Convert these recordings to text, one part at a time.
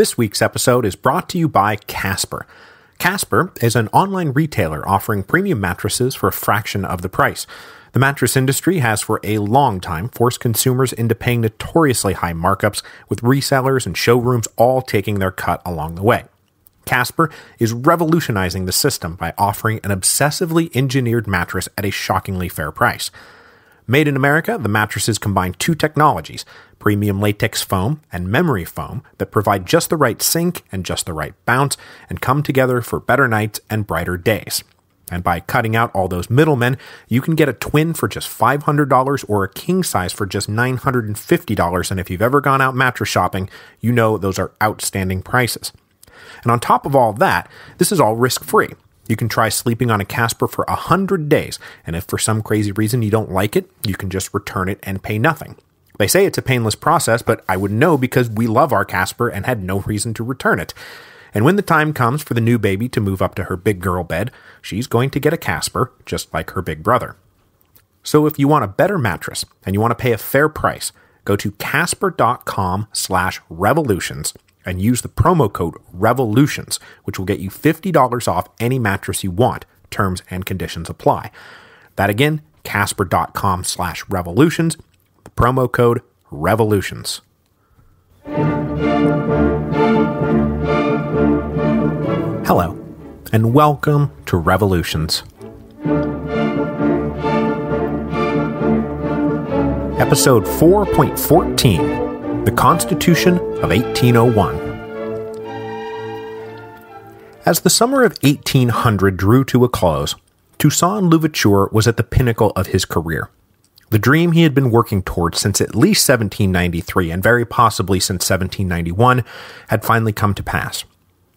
This week's episode is brought to you by Casper. Casper is an online retailer offering premium mattresses for a fraction of the price. The mattress industry has for a long time forced consumers into paying notoriously high markups, with resellers and showrooms all taking their cut along the way. Casper is revolutionizing the system by offering an obsessively engineered mattress at a shockingly fair price. Made in America, the mattresses combine two technologies premium latex foam and memory foam that provide just the right sink and just the right bounce and come together for better nights and brighter days. And by cutting out all those middlemen, you can get a twin for just $500 or a king size for just $950. And if you've ever gone out mattress shopping, you know those are outstanding prices. And on top of all that, this is all risk free. You can try sleeping on a Casper for 100 days, and if for some crazy reason you don't like it, you can just return it and pay nothing. They say it's a painless process, but I would know because we love our Casper and had no reason to return it. And when the time comes for the new baby to move up to her big girl bed, she's going to get a Casper, just like her big brother. So if you want a better mattress and you want to pay a fair price, go to casper.com slash revolutions and use the promo code revolutions, which will get you $50 off any mattress you want. Terms and conditions apply. That again, casper.com slash revolutions, the promo code revolutions. Hello, and welcome to Revolutions. Episode 4.14 The Constitution of 1801. As the summer of 1800 drew to a close, Toussaint Louverture was at the pinnacle of his career. The dream he had been working towards since at least 1793 and very possibly since 1791 had finally come to pass.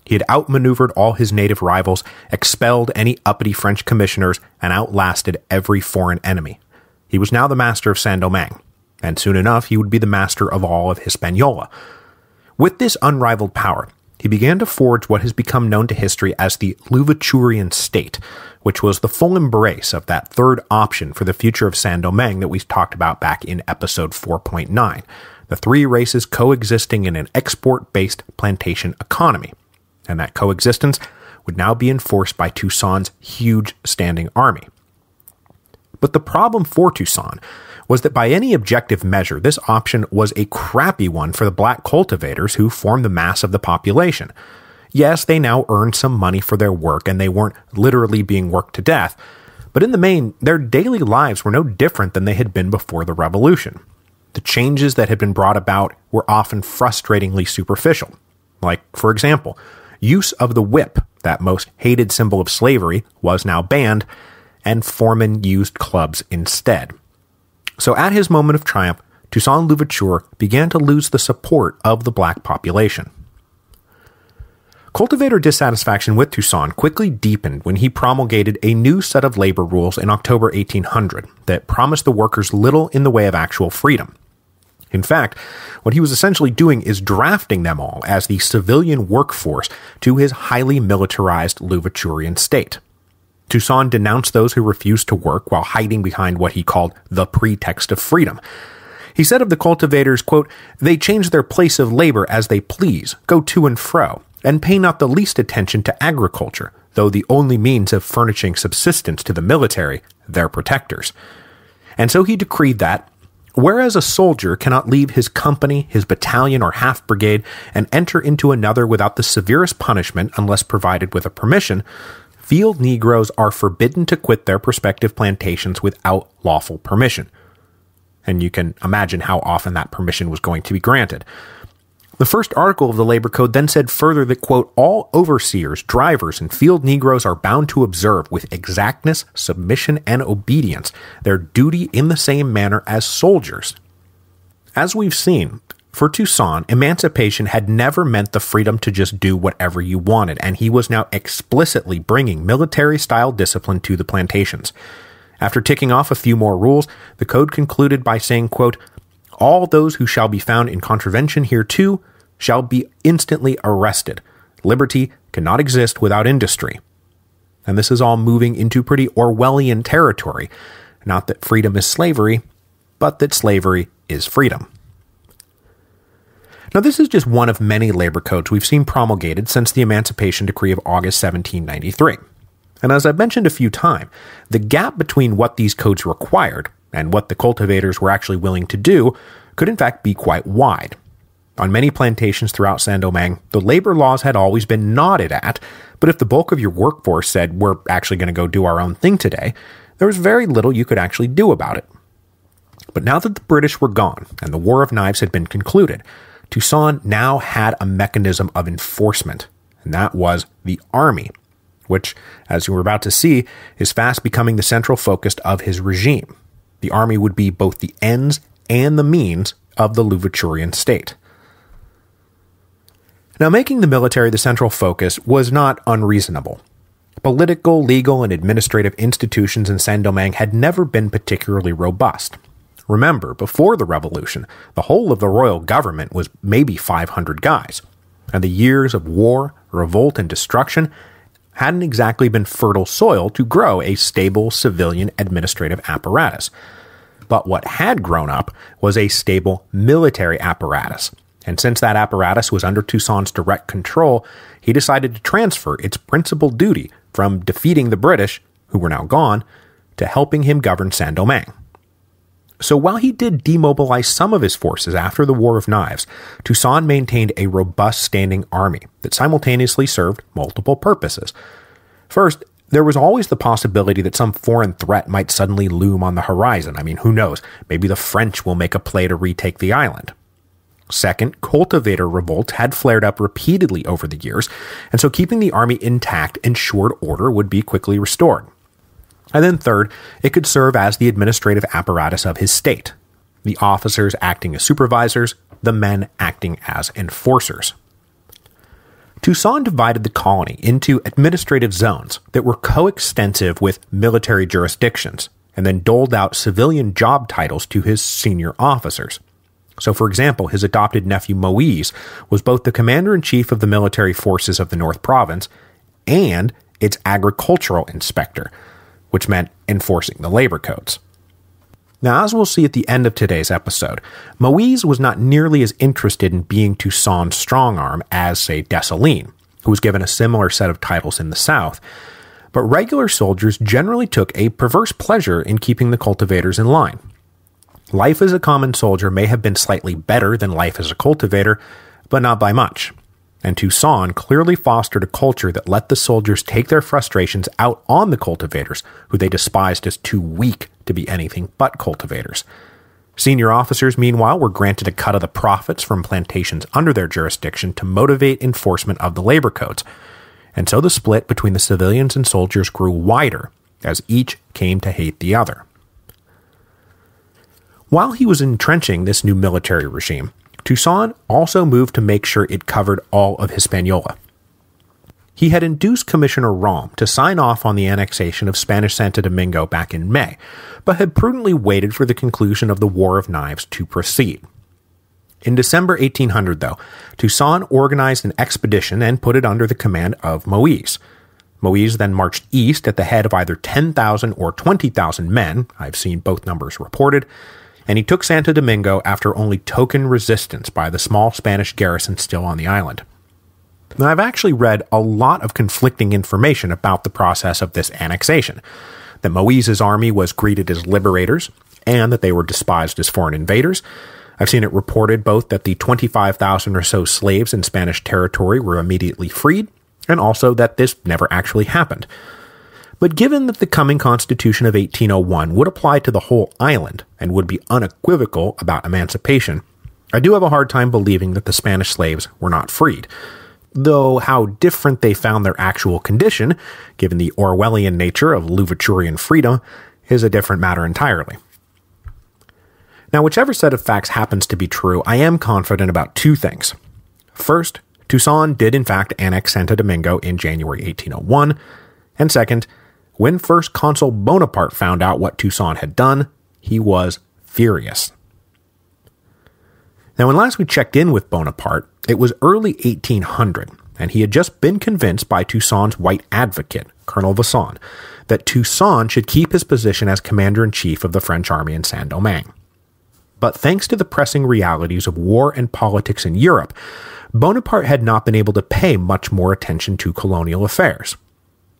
He had outmaneuvered all his native rivals, expelled any uppity French commissioners, and outlasted every foreign enemy. He was now the master of Saint Domingue, and soon enough he would be the master of all of Hispaniola. With this unrivaled power, he began to forge what has become known to history as the Louverturian state, which was the full embrace of that third option for the future of Saint Domingue that we talked about back in episode 4.9, the three races coexisting in an export based plantation economy and that coexistence would now be enforced by Toussaint's huge standing army. But the problem for Toussaint was that by any objective measure, this option was a crappy one for the black cultivators who formed the mass of the population. Yes, they now earned some money for their work and they weren't literally being worked to death, but in the main, their daily lives were no different than they had been before the revolution. The changes that had been brought about were often frustratingly superficial. Like, for example, Use of the whip, that most hated symbol of slavery, was now banned, and foremen used clubs instead. So at his moment of triumph, Toussaint Louverture began to lose the support of the black population. Cultivator dissatisfaction with Toussaint quickly deepened when he promulgated a new set of labor rules in October 1800 that promised the workers little in the way of actual freedom. In fact, what he was essentially doing is drafting them all as the civilian workforce to his highly militarized Louverturian state. Toussaint denounced those who refused to work while hiding behind what he called the pretext of freedom. He said of the cultivators, quote, They change their place of labor as they please, go to and fro, and pay not the least attention to agriculture, though the only means of furnishing subsistence to the military, their protectors. And so he decreed that, Whereas a soldier cannot leave his company, his battalion, or half brigade and enter into another without the severest punishment unless provided with a permission, field Negroes are forbidden to quit their prospective plantations without lawful permission. And you can imagine how often that permission was going to be granted. The first article of the labor code then said further that, quote, all overseers, drivers, and field Negroes are bound to observe with exactness, submission, and obedience their duty in the same manner as soldiers. As we've seen, for Toussaint, emancipation had never meant the freedom to just do whatever you wanted, and he was now explicitly bringing military style discipline to the plantations. After ticking off a few more rules, the code concluded by saying, quote, all those who shall be found in contravention hereto shall be instantly arrested. Liberty cannot exist without industry. And this is all moving into pretty Orwellian territory. Not that freedom is slavery, but that slavery is freedom. Now, this is just one of many labor codes we've seen promulgated since the Emancipation Decree of August 1793. And as I've mentioned a few times, the gap between what these codes required and what the cultivators were actually willing to do could in fact be quite wide. On many plantations throughout Saint Domingue, the labor laws had always been nodded at, but if the bulk of your workforce said, we're actually going to go do our own thing today, there was very little you could actually do about it. But now that the British were gone and the War of Knives had been concluded, Toussaint now had a mechanism of enforcement, and that was the army, which, as you were about to see, is fast becoming the central focus of his regime. The army would be both the ends and the means of the Louverturian state. Now, making the military the central focus was not unreasonable. Political, legal, and administrative institutions in Saint Domingue had never been particularly robust. Remember, before the revolution, the whole of the royal government was maybe 500 guys, and the years of war, revolt, and destruction hadn't exactly been fertile soil to grow a stable civilian administrative apparatus. But what had grown up was a stable military apparatus. And since that apparatus was under Toussaint's direct control, he decided to transfer its principal duty from defeating the British, who were now gone, to helping him govern Saint Domingue. So while he did demobilize some of his forces after the War of Knives, Toussaint maintained a robust standing army that simultaneously served multiple purposes. First, there was always the possibility that some foreign threat might suddenly loom on the horizon. I mean, who knows? Maybe the French will make a play to retake the island. Second, cultivator revolts had flared up repeatedly over the years, and so keeping the army intact ensured order would be quickly restored. And then third, it could serve as the administrative apparatus of his state, the officers acting as supervisors, the men acting as enforcers. Toussaint divided the colony into administrative zones that were coextensive with military jurisdictions, and then doled out civilian job titles to his senior officers. So, for example, his adopted nephew Moise was both the commander in chief of the military forces of the North Province and its agricultural inspector, which meant enforcing the labor codes. Now, as we'll see at the end of today's episode, Moise was not nearly as interested in being Toussaint's strong arm as, say, Dessalines, who was given a similar set of titles in the South, but regular soldiers generally took a perverse pleasure in keeping the cultivators in line. Life as a common soldier may have been slightly better than life as a cultivator, but not by much and Toussaint clearly fostered a culture that let the soldiers take their frustrations out on the cultivators, who they despised as too weak to be anything but cultivators. Senior officers, meanwhile, were granted a cut of the profits from plantations under their jurisdiction to motivate enforcement of the labor codes, and so the split between the civilians and soldiers grew wider as each came to hate the other. While he was entrenching this new military regime, Toussaint also moved to make sure it covered all of Hispaniola. He had induced Commissioner Ralm to sign off on the annexation of Spanish Santo Domingo back in May, but had prudently waited for the conclusion of the War of Knives to proceed. In December 1800, though, Toussaint organized an expedition and put it under the command of Moise. Moise then marched east at the head of either 10,000 or 20,000 men, I've seen both numbers reported, and he took Santo Domingo after only token resistance by the small Spanish garrison still on the island. Now, I've actually read a lot of conflicting information about the process of this annexation that Moise's army was greeted as liberators, and that they were despised as foreign invaders. I've seen it reported both that the 25,000 or so slaves in Spanish territory were immediately freed, and also that this never actually happened. But given that the coming Constitution of 1801 would apply to the whole island and would be unequivocal about emancipation, I do have a hard time believing that the Spanish slaves were not freed. Though how different they found their actual condition, given the Orwellian nature of Louverturian freedom, is a different matter entirely. Now, whichever set of facts happens to be true, I am confident about two things. First, Toussaint did in fact annex Santo Domingo in January 1801, and second, when First Consul Bonaparte found out what Toussaint had done, he was furious. Now, when last we checked in with Bonaparte, it was early 1800, and he had just been convinced by Toussaint's white advocate, Colonel Vincent, that Toussaint should keep his position as commander in chief of the French army in Saint Domingue. But thanks to the pressing realities of war and politics in Europe, Bonaparte had not been able to pay much more attention to colonial affairs.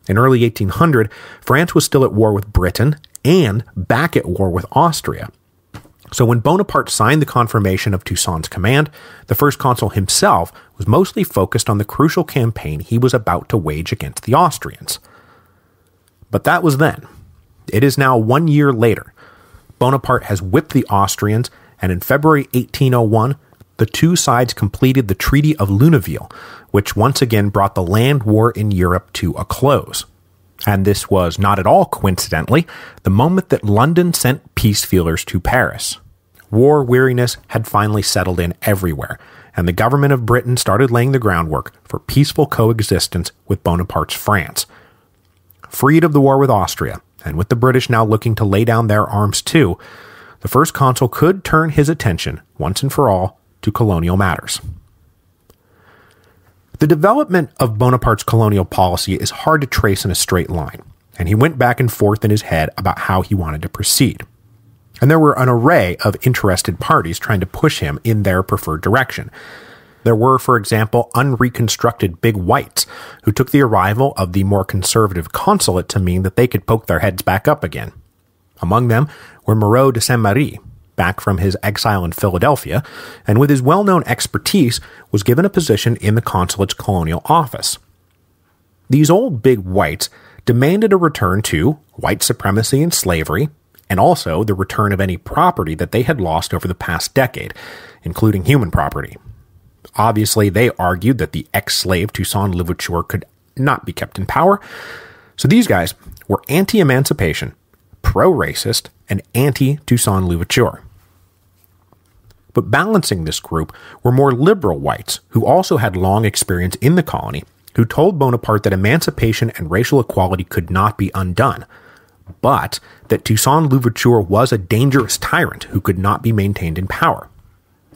In early 1800, France was still at war with Britain and back at war with Austria. So when Bonaparte signed the confirmation of Toussaint's command, the first consul himself was mostly focused on the crucial campaign he was about to wage against the Austrians. But that was then. It is now one year later. Bonaparte has whipped the Austrians, and in February 1801, the two sides completed the Treaty of Lunéville, which once again brought the land war in Europe to a close. And this was not at all coincidentally the moment that London sent peace feelers to Paris. War weariness had finally settled in everywhere, and the government of Britain started laying the groundwork for peaceful coexistence with Bonaparte's France. Freed of the war with Austria, and with the British now looking to lay down their arms too, the first consul could turn his attention, once and for all, to colonial matters. The development of Bonaparte's colonial policy is hard to trace in a straight line, and he went back and forth in his head about how he wanted to proceed. And there were an array of interested parties trying to push him in their preferred direction. There were, for example, unreconstructed big whites who took the arrival of the more conservative consulate to mean that they could poke their heads back up again. Among them were Moreau de Saint Méry, back from his exile in Philadelphia, and with his well known expertise, was given a position in the consulate's colonial office. These old big whites demanded a return to white supremacy and slavery, and also the return of any property that they had lost over the past decade, including human property. Obviously, they argued that the ex slave Toussaint Louverture could not be kept in power, so these guys were anti emancipation pro racist, and anti Toussaint Louverture. But balancing this group were more liberal whites who also had long experience in the colony, who told Bonaparte that emancipation and racial equality could not be undone, but that Toussaint Louverture was a dangerous tyrant who could not be maintained in power.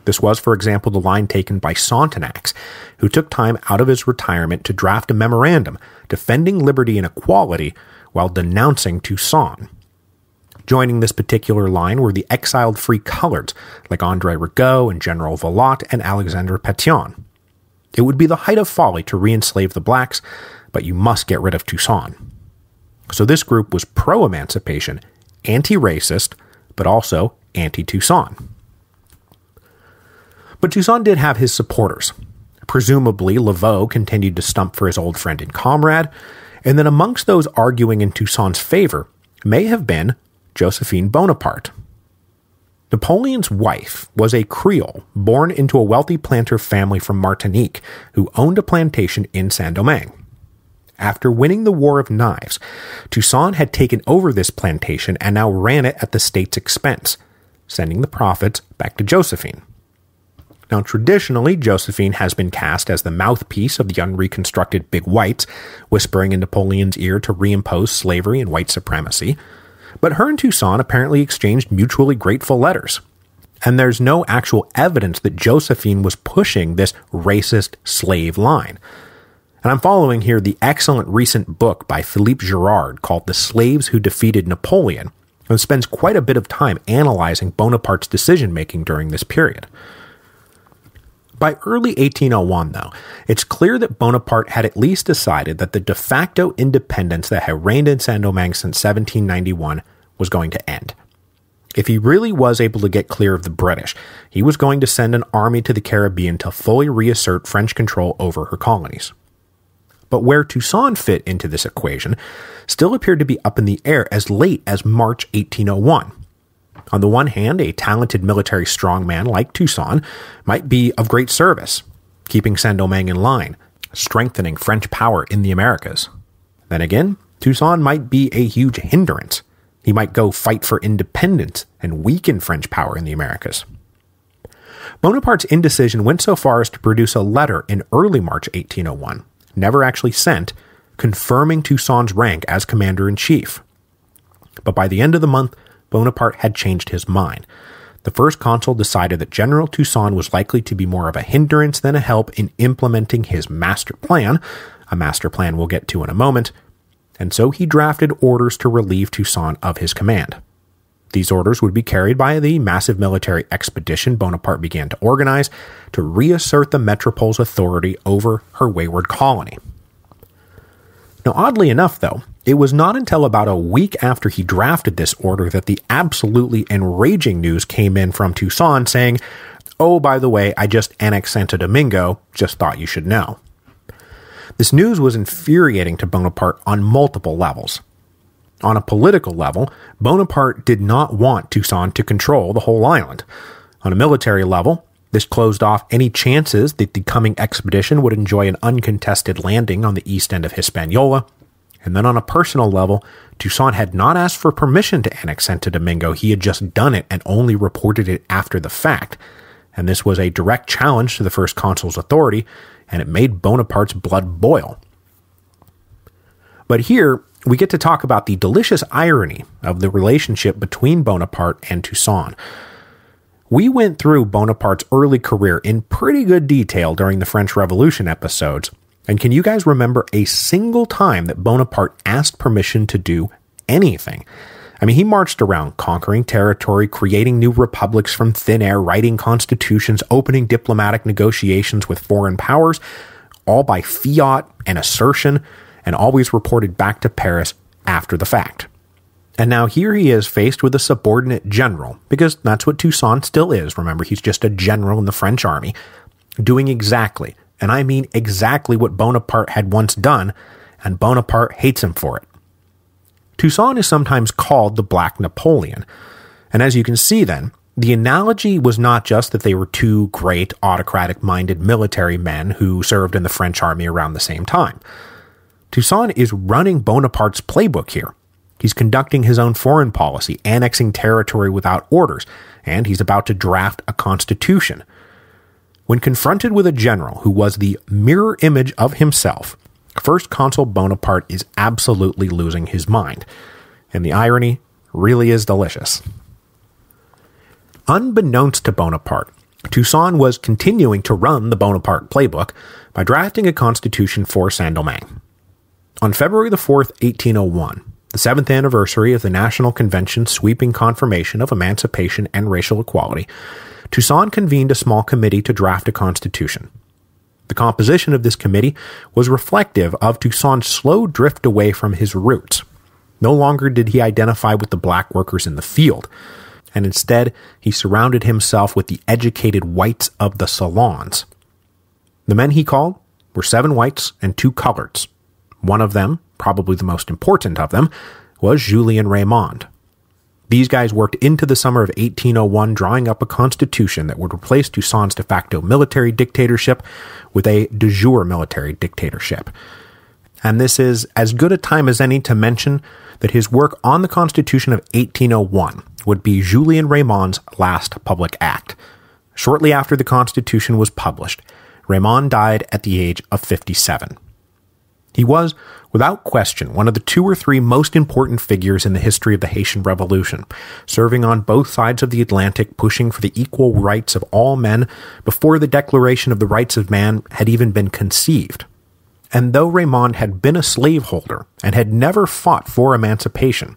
This was, for example, the line taken by Sonthonax, who took time out of his retirement to draft a memorandum defending liberty and equality while denouncing Toussaint. Joining this particular line were the exiled free coloreds like Andre Rigaud and General Villatte and Alexandre Pétion. It would be the height of folly to re-enslave the blacks, but you must get rid of Toussaint. So this group was pro-emancipation, anti-racist, but also anti-Toussaint. But Toussaint did have his supporters. Presumably, Laveaux continued to stump for his old friend and comrade, and then amongst those arguing in Toussaint's favor may have been Josephine Bonaparte. Napoleon's wife was a Creole born into a wealthy planter family from Martinique who owned a plantation in Saint Domingue. After winning the War of Knives, Toussaint had taken over this plantation and now ran it at the state's expense, sending the profits back to Josephine. Now, traditionally, Josephine has been cast as the mouthpiece of the unreconstructed Big Whites, whispering in Napoleon's ear to reimpose slavery and white supremacy but her and Toussaint apparently exchanged mutually grateful letters. And there's no actual evidence that Josephine was pushing this racist slave line. And I'm following here the excellent recent book by Philippe Girard called The Slaves Who Defeated Napoleon, and spends quite a bit of time analyzing Bonaparte's decision making during this period. By early 1801, though, it's clear that Bonaparte had at least decided that the de facto independence that had reigned in Saint Domingue since 1791 was going to end. If he really was able to get clear of the British, he was going to send an army to the Caribbean to fully reassert French control over her colonies. But where Toussaint fit into this equation still appeared to be up in the air as late as March 1801 on the one hand, a talented military strongman like Toussaint might be of great service, keeping Saint Domingue in line, strengthening French power in the Americas. Then again, Toussaint might be a huge hindrance. He might go fight for independence and weaken French power in the Americas. Bonaparte's indecision went so far as to produce a letter in early March 1801, never actually sent, confirming Toussaint's rank as commander in chief. But by the end of the month, Bonaparte had changed his mind. The first consul decided that General Toussaint was likely to be more of a hindrance than a help in implementing his master plan, a master plan we'll get to in a moment, and so he drafted orders to relieve Toussaint of his command. These orders would be carried by the massive military expedition Bonaparte began to organize to reassert the metropole's authority over her wayward colony. Now, oddly enough, though, it was not until about a week after he drafted this order that the absolutely enraging news came in from Toussaint saying, Oh, by the way, I just annexed Santo Domingo, just thought you should know. This news was infuriating to Bonaparte on multiple levels. On a political level, Bonaparte did not want Toussaint to control the whole island. On a military level, this closed off any chances that the coming expedition would enjoy an uncontested landing on the east end of Hispaniola. And then on a personal level, Toussaint had not asked for permission to annex Santo Domingo. He had just done it and only reported it after the fact. And this was a direct challenge to the first consul's authority, and it made Bonaparte's blood boil. But here, we get to talk about the delicious irony of the relationship between Bonaparte and Toussaint. We went through Bonaparte's early career in pretty good detail during the French Revolution episodes, and can you guys remember a single time that Bonaparte asked permission to do anything? I mean, he marched around conquering territory, creating new republics from thin air, writing constitutions, opening diplomatic negotiations with foreign powers, all by fiat and assertion, and always reported back to Paris after the fact. And now here he is faced with a subordinate general, because that's what Toussaint still is. Remember, he's just a general in the French army, doing exactly, and I mean exactly what Bonaparte had once done, and Bonaparte hates him for it. Toussaint is sometimes called the Black Napoleon. And as you can see then, the analogy was not just that they were two great autocratic minded military men who served in the French army around the same time. Toussaint is running Bonaparte's playbook here. He's conducting his own foreign policy, annexing territory without orders, and he's about to draft a constitution. When confronted with a general who was the mirror image of himself, First Consul Bonaparte is absolutely losing his mind. And the irony really is delicious. Unbeknownst to Bonaparte, Toussaint was continuing to run the Bonaparte playbook by drafting a constitution for Saint Domingue. On February the 4th, 1801, the seventh anniversary of the National Convention's sweeping confirmation of emancipation and racial equality, Toussaint convened a small committee to draft a constitution. The composition of this committee was reflective of Toussaint's slow drift away from his roots. No longer did he identify with the black workers in the field, and instead he surrounded himself with the educated whites of the salons. The men he called were seven whites and two coloreds. One of them, probably the most important of them, was Julien Raymond. These guys worked into the summer of 1801, drawing up a constitution that would replace Toussaint's de facto military dictatorship with a de jure military dictatorship. And this is as good a time as any to mention that his work on the Constitution of 1801 would be Julien Raymond's last public act. Shortly after the Constitution was published, Raymond died at the age of 57. He was, without question, one of the two or three most important figures in the history of the Haitian Revolution, serving on both sides of the Atlantic, pushing for the equal rights of all men before the Declaration of the Rights of Man had even been conceived. And though Raymond had been a slaveholder and had never fought for emancipation,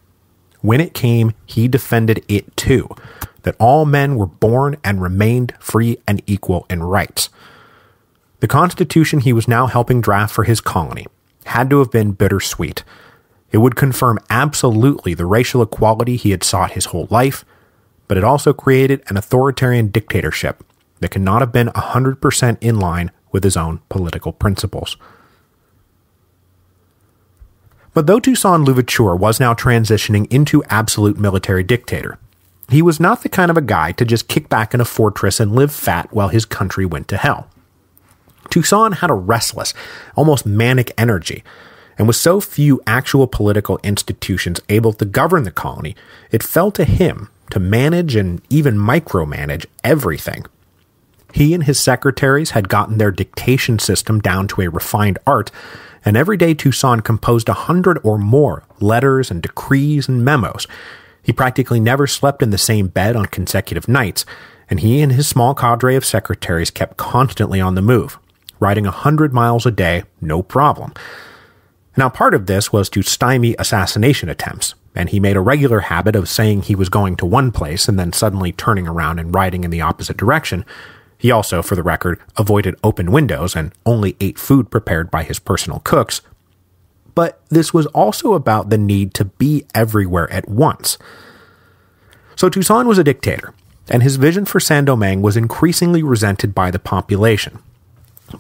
when it came, he defended it too, that all men were born and remained free and equal in rights. The Constitution he was now helping draft for his colony had to have been bittersweet. It would confirm absolutely the racial equality he had sought his whole life, but it also created an authoritarian dictatorship that could not have been 100% in line with his own political principles. But though Toussaint Louverture was now transitioning into absolute military dictator, he was not the kind of a guy to just kick back in a fortress and live fat while his country went to hell. Toussaint had a restless, almost manic energy, and with so few actual political institutions able to govern the colony, it fell to him to manage and even micromanage everything. He and his secretaries had gotten their dictation system down to a refined art, and every day Toussaint composed a hundred or more letters and decrees and memos. He practically never slept in the same bed on consecutive nights, and he and his small cadre of secretaries kept constantly on the move, riding a hundred miles a day, no problem. Now, part of this was to stymie assassination attempts, and he made a regular habit of saying he was going to one place and then suddenly turning around and riding in the opposite direction. He also, for the record, avoided open windows and only ate food prepared by his personal cooks. But this was also about the need to be everywhere at once. So Toussaint was a dictator, and his vision for Saint Domingue was increasingly resented by the population.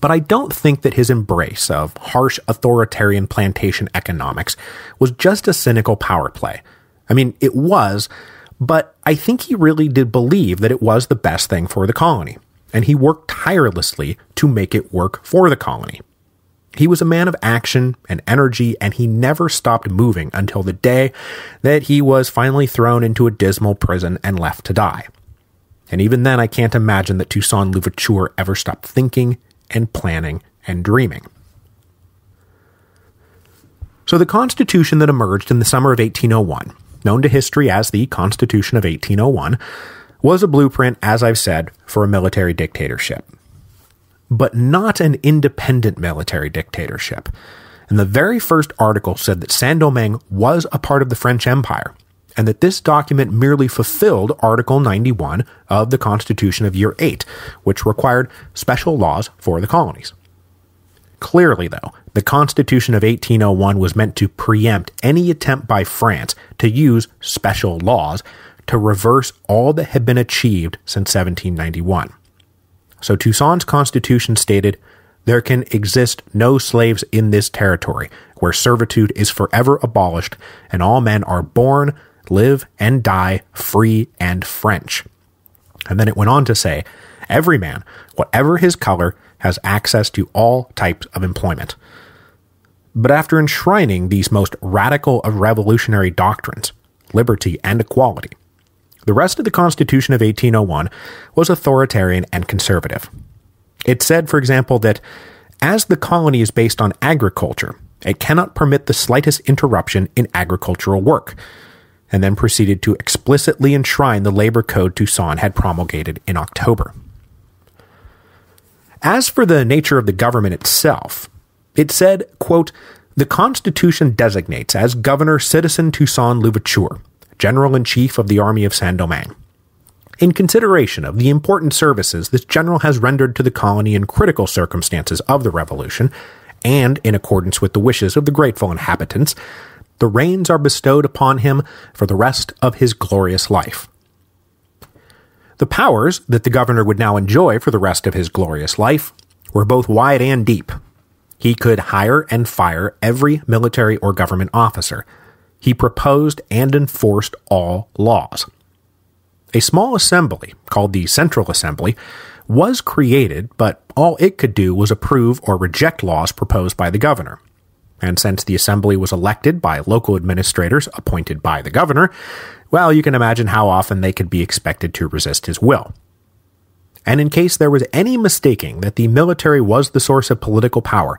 But I don't think that his embrace of harsh authoritarian plantation economics was just a cynical power play. I mean, it was, but I think he really did believe that it was the best thing for the colony, and he worked tirelessly to make it work for the colony. He was a man of action and energy, and he never stopped moving until the day that he was finally thrown into a dismal prison and left to die. And even then, I can't imagine that Toussaint Louverture ever stopped thinking and planning and dreaming. So, the Constitution that emerged in the summer of 1801, known to history as the Constitution of 1801, was a blueprint, as I've said, for a military dictatorship. But not an independent military dictatorship. And the very first article said that Saint Domingue was a part of the French Empire, and that this document merely fulfilled Article 91 of the Constitution of Year 8, which required special laws for the colonies. Clearly, though, the Constitution of 1801 was meant to preempt any attempt by France to use special laws to reverse all that had been achieved since 1791. So Toussaint's constitution stated, There can exist no slaves in this territory, where servitude is forever abolished, and all men are born, live and die free and French. And then it went on to say, every man, whatever his color, has access to all types of employment. But after enshrining these most radical of revolutionary doctrines, liberty and equality, the rest of the Constitution of 1801 was authoritarian and conservative. It said, for example, that as the colony is based on agriculture, it cannot permit the slightest interruption in agricultural work, and then proceeded to explicitly enshrine the labor code Toussaint had promulgated in October. As for the nature of the government itself, it said, quote, the Constitution designates as Governor Citizen Toussaint Louverture, General in Chief of the Army of Saint Domingue. In consideration of the important services this general has rendered to the colony in critical circumstances of the Revolution, and in accordance with the wishes of the grateful inhabitants, the reins are bestowed upon him for the rest of his glorious life. The powers that the governor would now enjoy for the rest of his glorious life were both wide and deep. He could hire and fire every military or government officer. He proposed and enforced all laws. A small assembly, called the Central Assembly, was created, but all it could do was approve or reject laws proposed by the governor. And since the assembly was elected by local administrators appointed by the governor, well, you can imagine how often they could be expected to resist his will. And in case there was any mistaking that the military was the source of political power,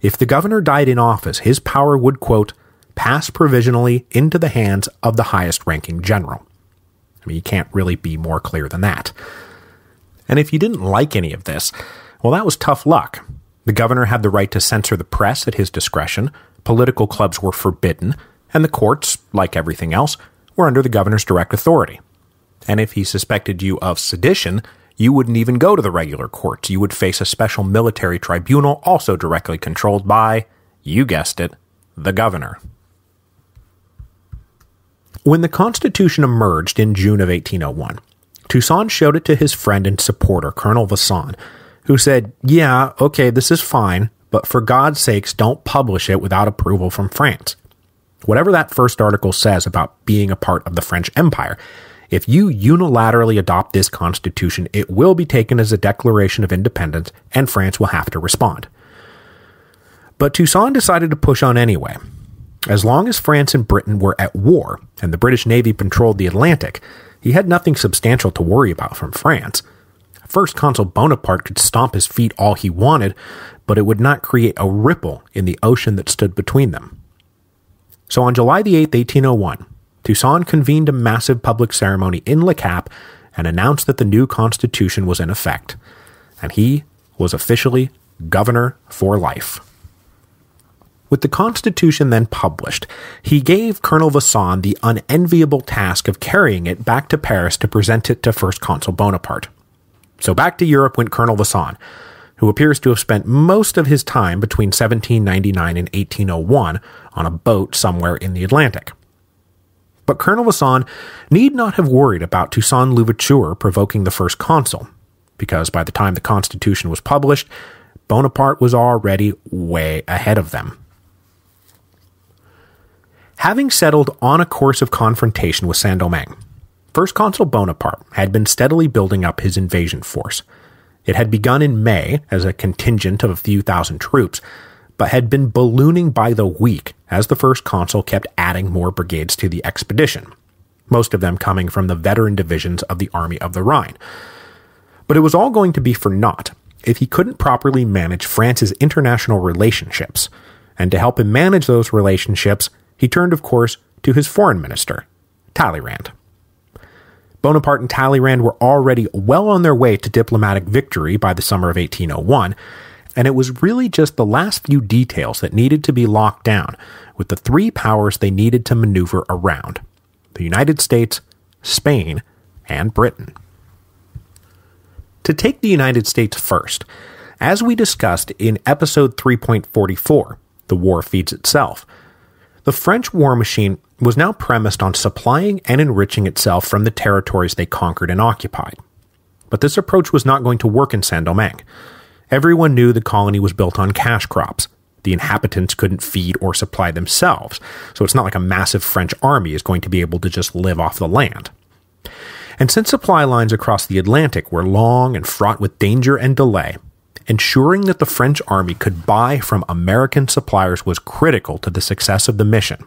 if the governor died in office, his power would, quote, pass provisionally into the hands of the highest ranking general. I mean, you can't really be more clear than that. And if you didn't like any of this, well, that was tough luck. The governor had the right to censor the press at his discretion, political clubs were forbidden, and the courts, like everything else, were under the governor's direct authority. And if he suspected you of sedition, you wouldn't even go to the regular courts. You would face a special military tribunal, also directly controlled by, you guessed it, the governor. When the Constitution emerged in June of 1801, Toussaint showed it to his friend and supporter, Colonel Vincent, who said, Yeah, okay, this is fine, but for God's sakes, don't publish it without approval from France. Whatever that first article says about being a part of the French Empire, if you unilaterally adopt this constitution, it will be taken as a declaration of independence and France will have to respond. But Toussaint decided to push on anyway. As long as France and Britain were at war and the British Navy controlled the Atlantic, he had nothing substantial to worry about from France. First Consul Bonaparte could stomp his feet all he wanted, but it would not create a ripple in the ocean that stood between them. So on July the 8th, 1801, Toussaint convened a massive public ceremony in Le Cap and announced that the new constitution was in effect, and he was officially governor for life. With the Constitution then published, he gave Colonel Vincent the unenviable task of carrying it back to Paris to present it to First Consul Bonaparte. So back to Europe went Colonel Vincent, who appears to have spent most of his time between 1799 and 1801 on a boat somewhere in the Atlantic. But Colonel Vincent need not have worried about Toussaint Louverture provoking the first consul, because by the time the Constitution was published, Bonaparte was already way ahead of them. Having settled on a course of confrontation with Saint Domingue, First Consul Bonaparte had been steadily building up his invasion force. It had begun in May as a contingent of a few thousand troops, but had been ballooning by the week as the first consul kept adding more brigades to the expedition, most of them coming from the veteran divisions of the Army of the Rhine. But it was all going to be for naught if he couldn't properly manage France's international relationships, and to help him manage those relationships, he turned, of course, to his foreign minister, Talleyrand. Bonaparte and Talleyrand were already well on their way to diplomatic victory by the summer of 1801, and it was really just the last few details that needed to be locked down with the three powers they needed to maneuver around the United States, Spain, and Britain. To take the United States first, as we discussed in episode 3.44, The War Feeds Itself, the French war machine was now premised on supplying and enriching itself from the territories they conquered and occupied. But this approach was not going to work in Saint Domingue. Everyone knew the colony was built on cash crops. The inhabitants couldn't feed or supply themselves, so it's not like a massive French army is going to be able to just live off the land. And since supply lines across the Atlantic were long and fraught with danger and delay, ensuring that the French army could buy from American suppliers was critical to the success of the mission.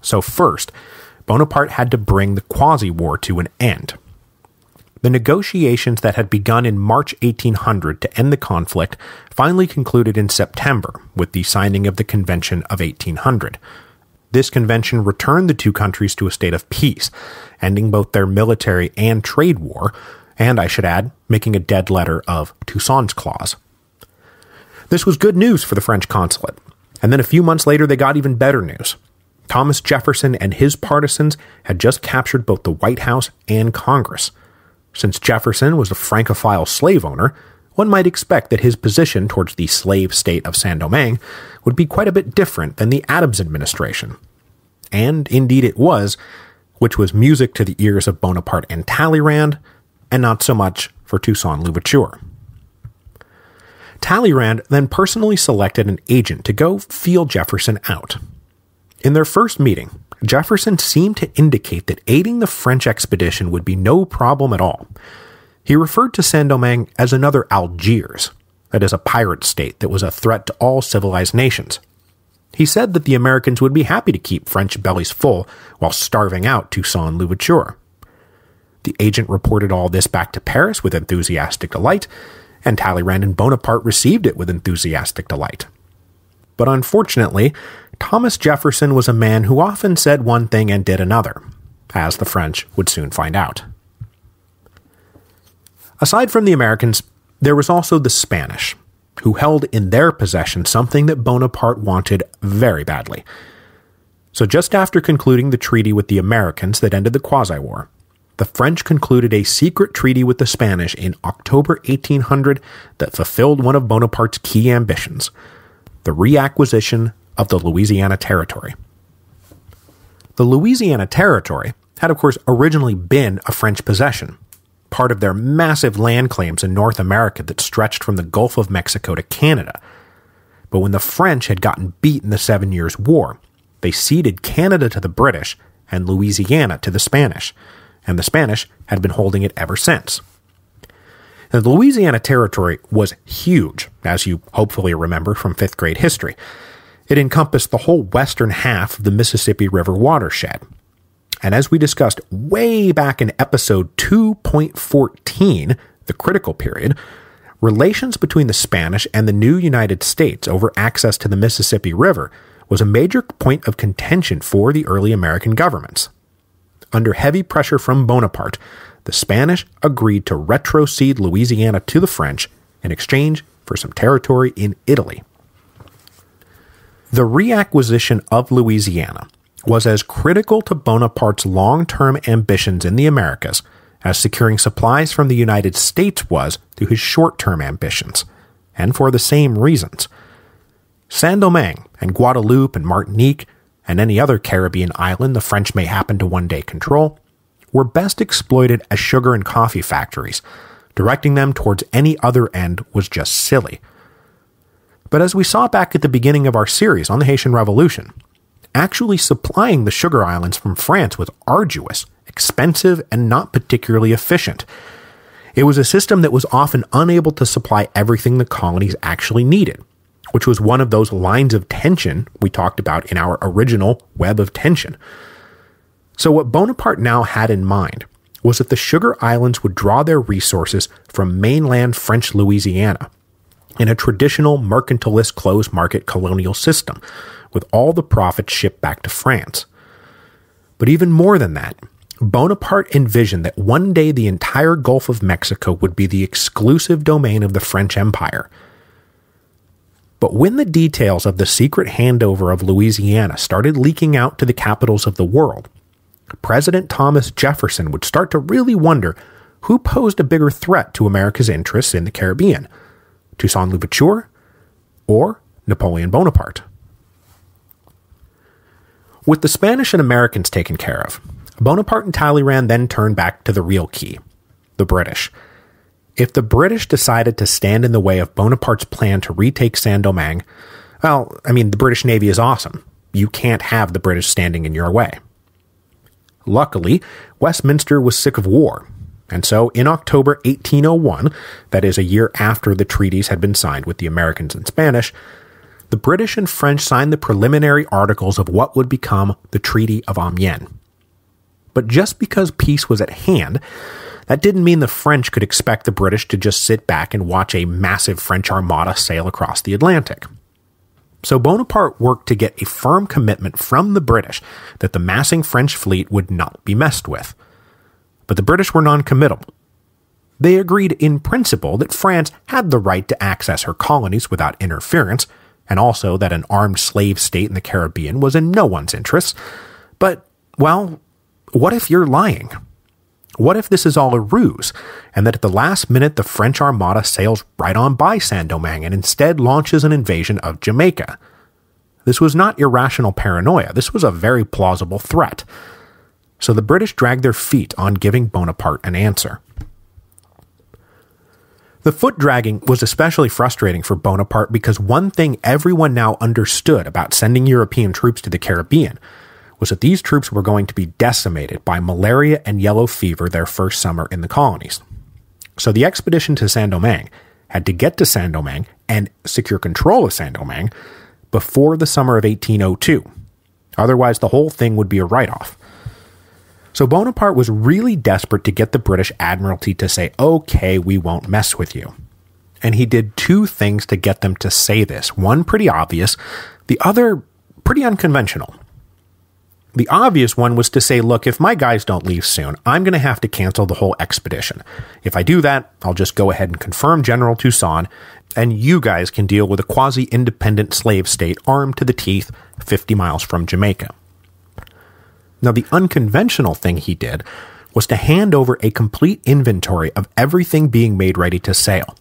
So, first, Bonaparte had to bring the Quasi War to an end. The negotiations that had begun in March 1800 to end the conflict finally concluded in September with the signing of the Convention of 1800. This convention returned the two countries to a state of peace, ending both their military and trade war, and I should add, making a dead letter of Toussaint's Clause. This was good news for the French consulate, and then a few months later they got even better news. Thomas Jefferson and his partisans had just captured both the White House and Congress. Since Jefferson was a Francophile slave owner, one might expect that his position towards the slave state of Saint Domingue would be quite a bit different than the Adams administration. And indeed it was, which was music to the ears of Bonaparte and Talleyrand, and not so much for Toussaint Louverture. Talleyrand then personally selected an agent to go feel Jefferson out. In their first meeting, Jefferson seemed to indicate that aiding the French expedition would be no problem at all. He referred to Saint Domingue as another Algiers, that is, a pirate state that was a threat to all civilized nations. He said that the Americans would be happy to keep French bellies full while starving out Toussaint Louverture. The agent reported all this back to Paris with enthusiastic delight, and Talleyrand and Bonaparte received it with enthusiastic delight. But unfortunately, Thomas Jefferson was a man who often said one thing and did another, as the French would soon find out. Aside from the Americans, there was also the Spanish, who held in their possession something that Bonaparte wanted very badly. So, just after concluding the treaty with the Americans that ended the Quasi War, the French concluded a secret treaty with the Spanish in October 1800 that fulfilled one of Bonaparte's key ambitions the reacquisition of the Louisiana Territory. The Louisiana Territory had, of course, originally been a French possession, part of their massive land claims in North America that stretched from the Gulf of Mexico to Canada. But when the French had gotten beat in the Seven Years' War, they ceded Canada to the British and Louisiana to the Spanish, and the Spanish had been holding it ever since. The Louisiana Territory was huge, as you hopefully remember from fifth grade history. It encompassed the whole western half of the Mississippi River watershed. And as we discussed way back in episode 2.14, the critical period, relations between the Spanish and the new United States over access to the Mississippi River was a major point of contention for the early American governments under heavy pressure from Bonaparte, the Spanish agreed to retrocede Louisiana to the French in exchange for some territory in Italy. The reacquisition of Louisiana was as critical to Bonaparte's long term ambitions in the Americas as securing supplies from the United States was to his short term ambitions, and for the same reasons. Saint Domingue and Guadeloupe and Martinique, and any other Caribbean island the French may happen to one day control, were best exploited as sugar and coffee factories. Directing them towards any other end was just silly. But as we saw back at the beginning of our series on the Haitian Revolution, actually supplying the sugar islands from France was arduous, expensive, and not particularly efficient. It was a system that was often unable to supply everything the colonies actually needed, which was one of those lines of tension we talked about in our original Web of Tension. So, what Bonaparte now had in mind was that the sugar islands would draw their resources from mainland French Louisiana in a traditional mercantilist closed market colonial system, with all the profits shipped back to France. But even more than that, Bonaparte envisioned that one day the entire Gulf of Mexico would be the exclusive domain of the French Empire. But when the details of the secret handover of Louisiana started leaking out to the capitals of the world, President Thomas Jefferson would start to really wonder who posed a bigger threat to America's interests in the Caribbean Toussaint Louverture or Napoleon Bonaparte. With the Spanish and Americans taken care of, Bonaparte and Talleyrand then turned back to the real key the British. If the British decided to stand in the way of Bonaparte's plan to retake Saint Domingue, well, I mean, the British Navy is awesome. You can't have the British standing in your way. Luckily, Westminster was sick of war, and so in October 1801, that is a year after the treaties had been signed with the Americans and Spanish, the British and French signed the preliminary articles of what would become the Treaty of Amiens. But just because peace was at hand, that didn't mean the French could expect the British to just sit back and watch a massive French armada sail across the Atlantic. So Bonaparte worked to get a firm commitment from the British that the massing French fleet would not be messed with. But the British were noncommittal. They agreed in principle that France had the right to access her colonies without interference, and also that an armed slave state in the Caribbean was in no one's interests. But, well, what if you're lying? What if this is all a ruse, and that at the last minute the French Armada sails right on by Saint Domingue and instead launches an invasion of Jamaica? This was not irrational paranoia, this was a very plausible threat. So the British dragged their feet on giving Bonaparte an answer. The foot dragging was especially frustrating for Bonaparte because one thing everyone now understood about sending European troops to the Caribbean was that these troops were going to be decimated by malaria and yellow fever their first summer in the colonies. So the expedition to Saint Domingue had to get to Saint Domingue and secure control of Saint Domingue before the summer of 1802. Otherwise, the whole thing would be a write off. So Bonaparte was really desperate to get the British Admiralty to say, okay, we won't mess with you. And he did two things to get them to say this one pretty obvious, the other pretty unconventional. The obvious one was to say, look, if my guys don't leave soon, I'm going to have to cancel the whole expedition. If I do that, I'll just go ahead and confirm General Toussaint, and you guys can deal with a quasi independent slave state armed to the teeth 50 miles from Jamaica. Now, the unconventional thing he did was to hand over a complete inventory of everything being made ready to sail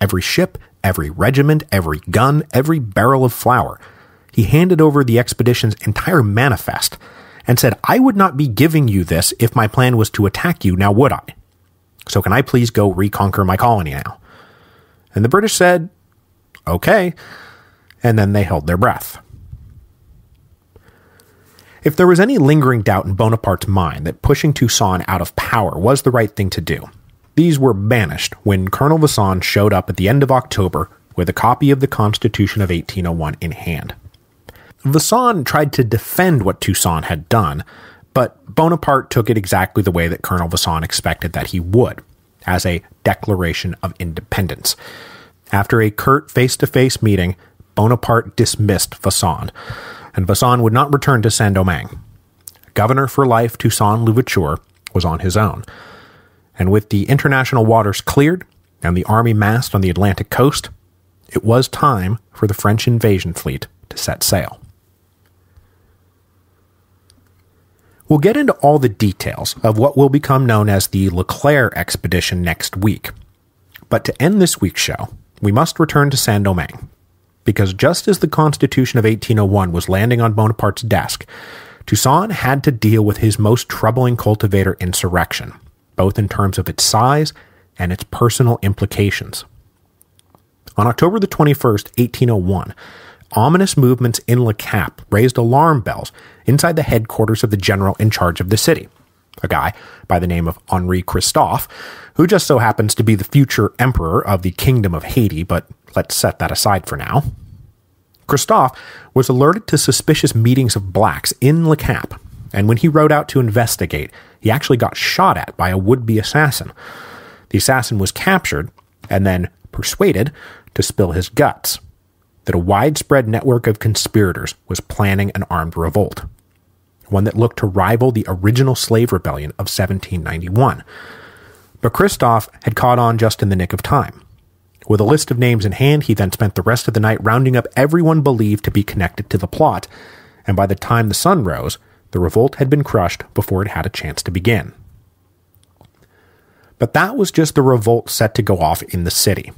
every ship, every regiment, every gun, every barrel of flour he handed over the expedition's entire manifest and said, I would not be giving you this if my plan was to attack you, now would I? So can I please go reconquer my colony now? And the British said, okay. And then they held their breath. If there was any lingering doubt in Bonaparte's mind that pushing Toussaint out of power was the right thing to do, these were banished when Colonel Vincent showed up at the end of October with a copy of the Constitution of 1801 in hand. Vincent tried to defend what Toussaint had done, but Bonaparte took it exactly the way that Colonel Vincent expected that he would, as a declaration of independence. After a curt face to face meeting, Bonaparte dismissed Vincent, and Vincent would not return to Saint Domingue. Governor for life Toussaint Louverture was on his own. And with the international waters cleared and the army massed on the Atlantic coast, it was time for the French invasion fleet to set sail. We'll get into all the details of what will become known as the Leclerc expedition next week. But to end this week's show, we must return to Saint Domingue. Because just as the Constitution of 1801 was landing on Bonaparte's desk, Toussaint had to deal with his most troubling cultivator insurrection, both in terms of its size and its personal implications. On October the 21st, 1801, ominous movements in Le Cap raised alarm bells inside the headquarters of the general in charge of the city, a guy by the name of Henri Christophe, who just so happens to be the future emperor of the Kingdom of Haiti, but let's set that aside for now. Christophe was alerted to suspicious meetings of blacks in Le Cap, and when he rode out to investigate, he actually got shot at by a would be assassin. The assassin was captured and then persuaded to spill his guts that a widespread network of conspirators was planning an armed revolt, one that looked to rival the original slave rebellion of 1791. But Christophe had caught on just in the nick of time. With a list of names in hand, he then spent the rest of the night rounding up everyone believed to be connected to the plot, and by the time the sun rose, the revolt had been crushed before it had a chance to begin. But that was just the revolt set to go off in the city.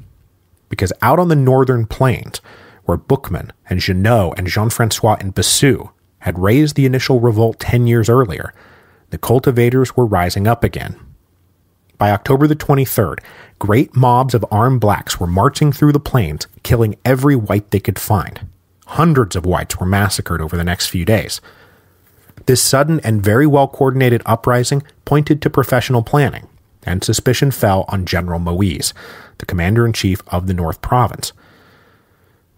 Because out on the northern plains, where Boukman and Jeannot and Jean Francois and Biassou had raised the initial revolt 10 years earlier, the cultivators were rising up again. By October the 23rd, great mobs of armed blacks were marching through the plains, killing every white they could find. Hundreds of whites were massacred over the next few days. This sudden and very well coordinated uprising pointed to professional planning, and suspicion fell on General Moise, the commander in chief of the North Province.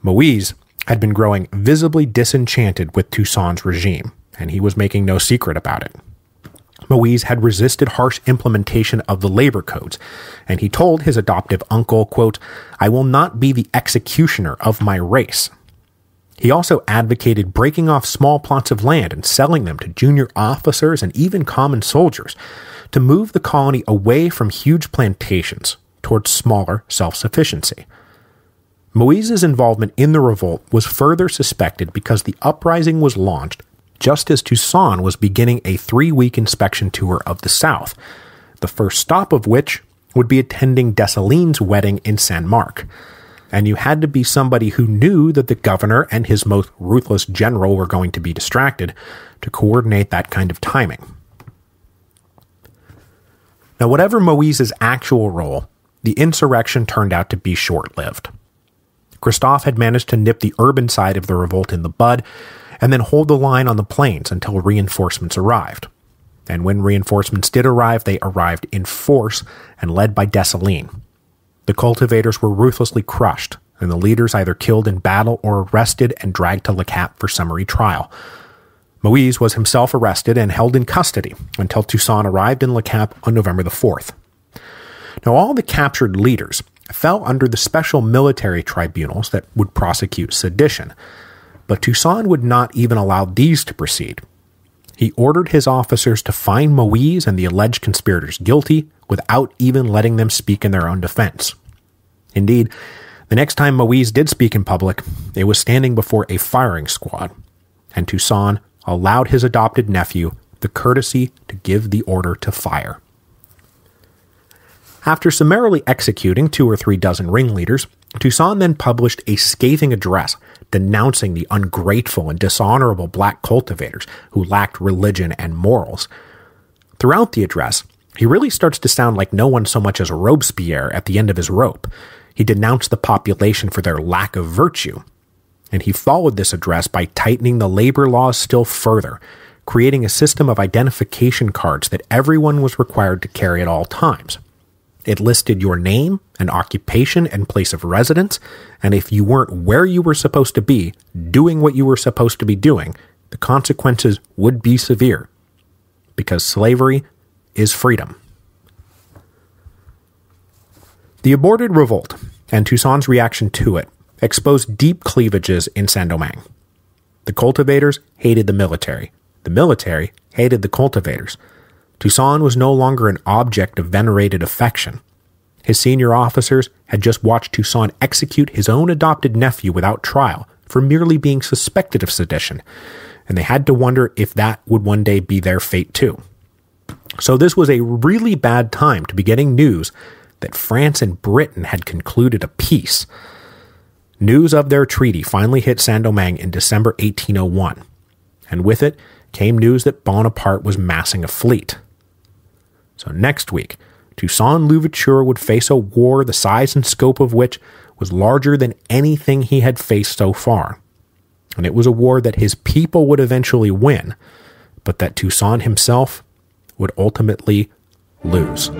Moise had been growing visibly disenchanted with Toussaint's regime, and he was making no secret about it. Moise had resisted harsh implementation of the labor codes, and he told his adoptive uncle, quote, I will not be the executioner of my race. He also advocated breaking off small plots of land and selling them to junior officers and even common soldiers to move the colony away from huge plantations towards smaller self sufficiency. Moise's involvement in the revolt was further suspected because the uprising was launched just as Toussaint was beginning a three week inspection tour of the South, the first stop of which would be attending Dessalines' wedding in Saint Marc. And you had to be somebody who knew that the governor and his most ruthless general were going to be distracted to coordinate that kind of timing. Now, whatever Moise's actual role, the insurrection turned out to be short lived. Christophe had managed to nip the urban side of the revolt in the bud and then hold the line on the plains until reinforcements arrived. And when reinforcements did arrive, they arrived in force and led by Dessalines. The cultivators were ruthlessly crushed, and the leaders either killed in battle or arrested and dragged to Le Cap for summary trial. Moise was himself arrested and held in custody until Toussaint arrived in Le Cap on November the 4th. Now, all the captured leaders fell under the special military tribunals that would prosecute sedition, but Toussaint would not even allow these to proceed. He ordered his officers to find Moise and the alleged conspirators guilty without even letting them speak in their own defense. Indeed, the next time Moise did speak in public, it was standing before a firing squad, and Toussaint allowed his adopted nephew the courtesy to give the order to fire. After summarily executing two or three dozen ringleaders, Toussaint then published a scathing address denouncing the ungrateful and dishonorable black cultivators who lacked religion and morals. Throughout the address, he really starts to sound like no one so much as Robespierre at the end of his rope. He denounced the population for their lack of virtue. And he followed this address by tightening the labor laws still further, creating a system of identification cards that everyone was required to carry at all times. It listed your name and occupation and place of residence, and if you weren't where you were supposed to be, doing what you were supposed to be doing, the consequences would be severe. Because slavery is freedom. The aborted revolt and Toussaint's reaction to it exposed deep cleavages in Saint Domingue. The cultivators hated the military. The military hated the cultivators. Toussaint was no longer an object of venerated affection. His senior officers had just watched Toussaint execute his own adopted nephew without trial for merely being suspected of sedition, and they had to wonder if that would one day be their fate too. So this was a really bad time to be getting news that France and Britain had concluded a peace. News of their treaty finally hit Saint Domingue in December 1801, and with it came news that Bonaparte was massing a fleet. So next week, Toussaint Louverture would face a war the size and scope of which was larger than anything he had faced so far. And it was a war that his people would eventually win, but that Toussaint himself would ultimately lose.